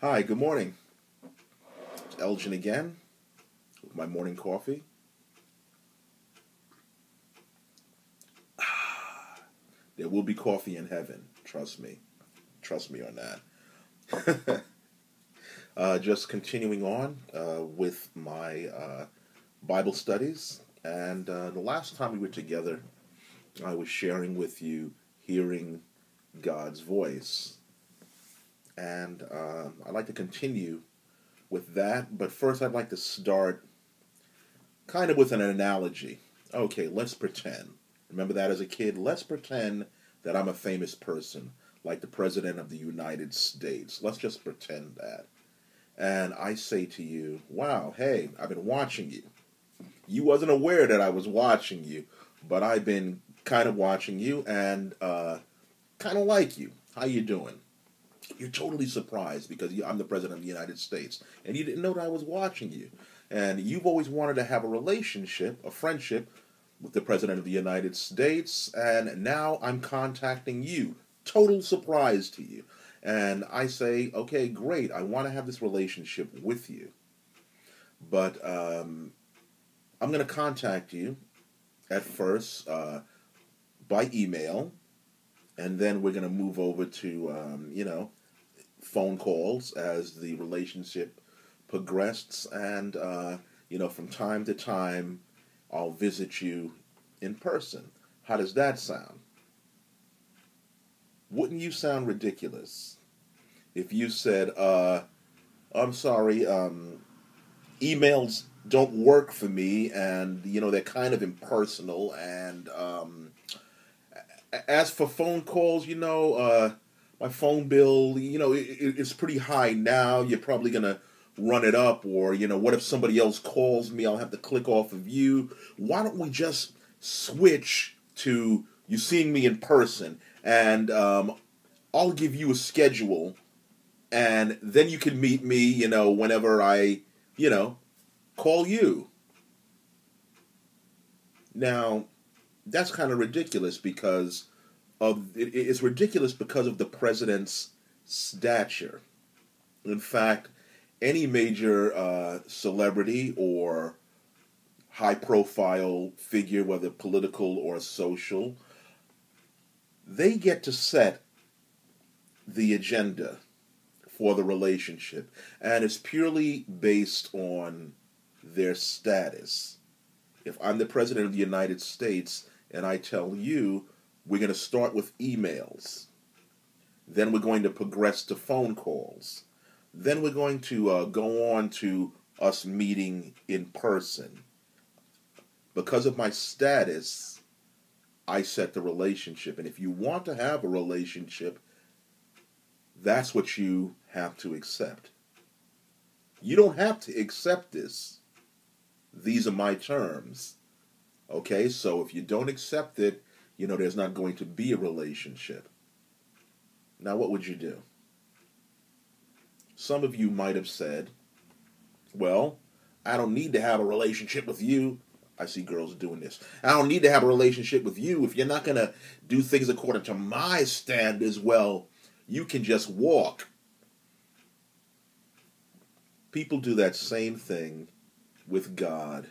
Hi, good morning. It's Elgin again with my morning coffee. There will be coffee in heaven. Trust me. Trust me on that. uh, just continuing on uh, with my uh, Bible studies. And uh, the last time we were together, I was sharing with you hearing God's voice. And uh, I'd like to continue with that. But first, I'd like to start kind of with an analogy. Okay, let's pretend. Remember that as a kid? Let's pretend that I'm a famous person, like the President of the United States. Let's just pretend that. And I say to you, wow, hey, I've been watching you. You wasn't aware that I was watching you, but I've been kind of watching you and uh, kind of like you. How you doing? You're totally surprised because I'm the President of the United States, and you didn't know that I was watching you. And you've always wanted to have a relationship, a friendship with the President of the United States, and now I'm contacting you. Total surprise to you. And I say, okay, great, I want to have this relationship with you. But um, I'm going to contact you at first uh, by email, and then we're going to move over to, um, you know, phone calls as the relationship progresses. And, uh, you know, from time to time, I'll visit you in person. How does that sound? Wouldn't you sound ridiculous if you said, uh, I'm sorry, um, emails don't work for me and, you know, they're kind of impersonal. And um, as for phone calls, you know, uh, my phone bill, you know, it, it's pretty high now. You're probably going to run it up or you know what if somebody else calls me? I'll have to click off of you. Why don't we just switch to you seeing me in person? And um, i'll give you a schedule and then you can meet me you know whenever i you know call you. Now that's kind of ridiculous because of it, it's ridiculous because of the president's stature in fact any major uh, celebrity or high profile figure, whether political or social, they get to set the agenda for the relationship. And it's purely based on their status. If I'm the President of the United States and I tell you we're going to start with emails, then we're going to progress to phone calls then we're going to uh, go on to us meeting in person. Because of my status, I set the relationship. And if you want to have a relationship, that's what you have to accept. You don't have to accept this. These are my terms. Okay, so if you don't accept it, you know there's not going to be a relationship. Now, what would you do? Some of you might have said, well, I don't need to have a relationship with you. I see girls doing this. I don't need to have a relationship with you if you're not going to do things according to my standards. Well, you can just walk. People do that same thing with God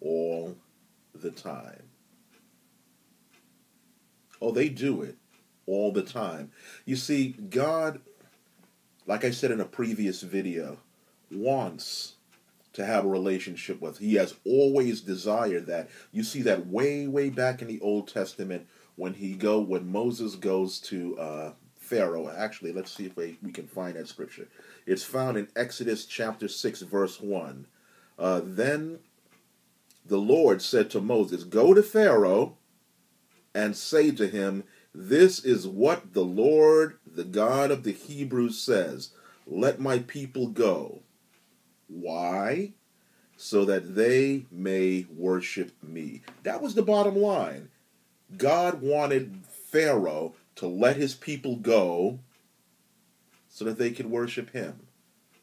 all the time. Oh, they do it all the time. You see, God like I said in a previous video, wants to have a relationship with. He has always desired that. You see that way, way back in the Old Testament when he go when Moses goes to uh, Pharaoh. Actually, let's see if we, we can find that scripture. It's found in Exodus chapter six, verse one. Uh, then the Lord said to Moses, "Go to Pharaoh and say to him." This is what the Lord, the God of the Hebrews, says Let my people go. Why? So that they may worship me. That was the bottom line. God wanted Pharaoh to let his people go so that they could worship him.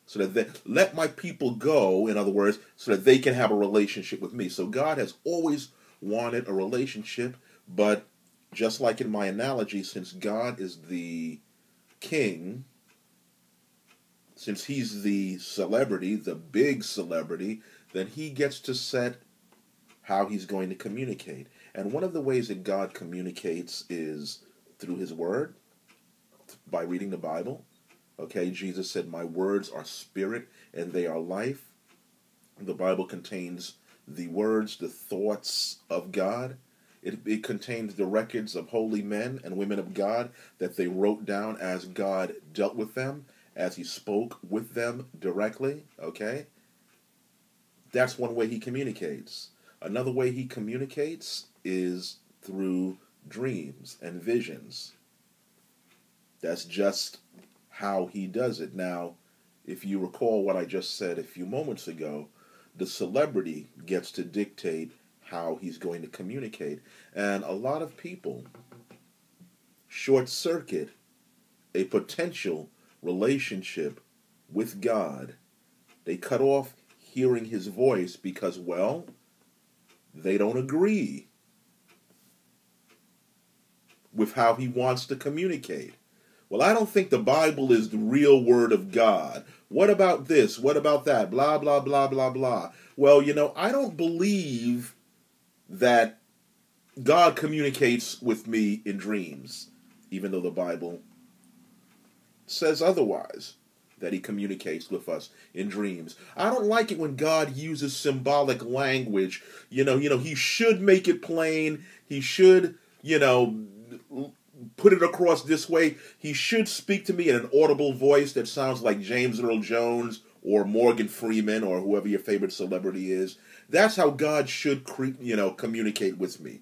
So that they let my people go, in other words, so that they can have a relationship with me. So God has always wanted a relationship, but just like in my analogy, since God is the king, since he's the celebrity, the big celebrity, then he gets to set how he's going to communicate. And one of the ways that God communicates is through his word, by reading the Bible. Okay, Jesus said, My words are spirit and they are life. The Bible contains the words, the thoughts of God. It, it contains the records of holy men and women of God that they wrote down as God dealt with them, as He spoke with them directly. Okay? That's one way He communicates. Another way He communicates is through dreams and visions. That's just how He does it. Now, if you recall what I just said a few moments ago, the celebrity gets to dictate how he's going to communicate. And a lot of people short circuit a potential relationship with God. They cut off hearing his voice because, well, they don't agree with how he wants to communicate. Well, I don't think the Bible is the real word of God. What about this? What about that? Blah, blah, blah, blah, blah. Well, you know, I don't believe that God communicates with me in dreams, even though the Bible says otherwise that he communicates with us in dreams. I don't like it when God uses symbolic language. You know, you know, he should make it plain. He should, you know, put it across this way. He should speak to me in an audible voice that sounds like James Earl Jones or Morgan Freeman or whoever your favorite celebrity is. That's how God should, cre- you know, communicate with me.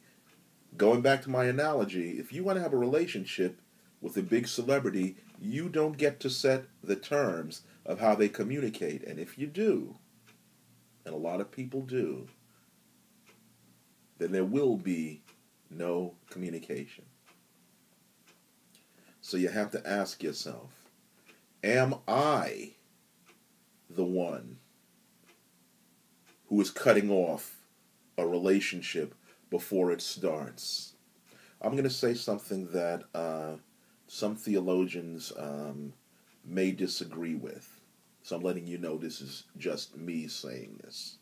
Going back to my analogy, if you want to have a relationship with a big celebrity, you don't get to set the terms of how they communicate. And if you do, and a lot of people do, then there will be no communication. So you have to ask yourself Am I the one who is cutting off a relationship before it starts? I'm going to say something that uh, some theologians um, may disagree with. So I'm letting you know this is just me saying this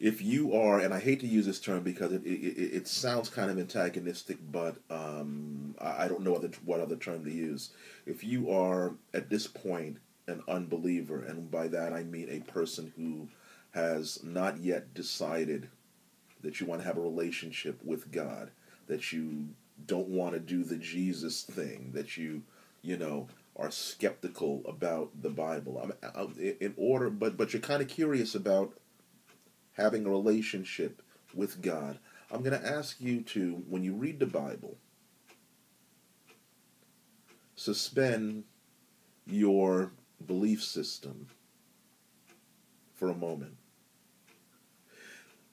if you are, and I hate to use this term because it it, it sounds kind of antagonistic, but um, I, don't know other, what other term to use. If you are at this point an unbeliever, and by that I mean a person who has not yet decided that you want to have a relationship with God, that you don't want to do the Jesus thing, that you, you know, are skeptical about the Bible. I'm, I'm in order, but but you're kind of curious about having a relationship with God, I'm going to ask you to, when you read the Bible, suspend your belief system for a moment.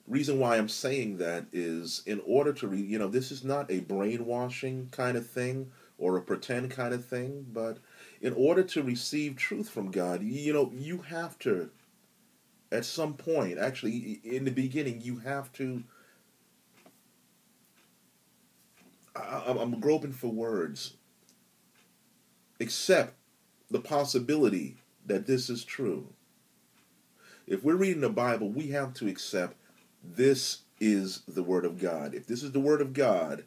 Reason why I'm saying that is in order to read, you know, this is not a brainwashing kind of thing or a pretend kind of thing, but in order to receive truth from God, you know, you have to at some point, actually, in the beginning, you have to. I, I'm groping for words. Accept the possibility that this is true. If we're reading the Bible, we have to accept this is the Word of God. If this is the Word of God,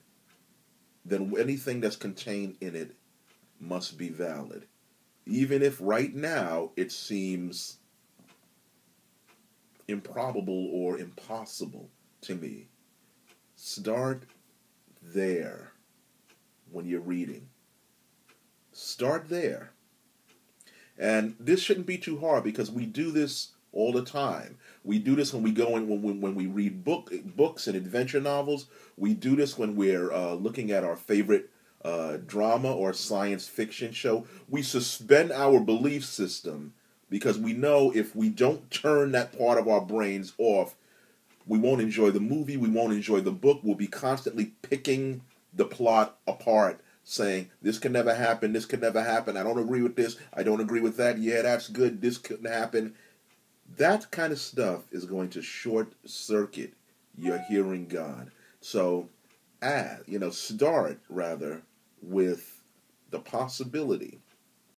then anything that's contained in it must be valid. Even if right now it seems improbable or impossible to me. Start there when you're reading. Start there. And this shouldn't be too hard because we do this all the time. We do this when we go in when, when, when we read book books and adventure novels. We do this when we're uh, looking at our favorite uh, drama or science fiction show. We suspend our belief system because we know if we don't turn that part of our brains off, we won't enjoy the movie, we won't enjoy the book. We'll be constantly picking the plot apart, saying, This can never happen, this can never happen, I don't agree with this, I don't agree with that, yeah, that's good, this couldn't happen. That kind of stuff is going to short circuit your hearing God. So, add, you know, start rather with the possibility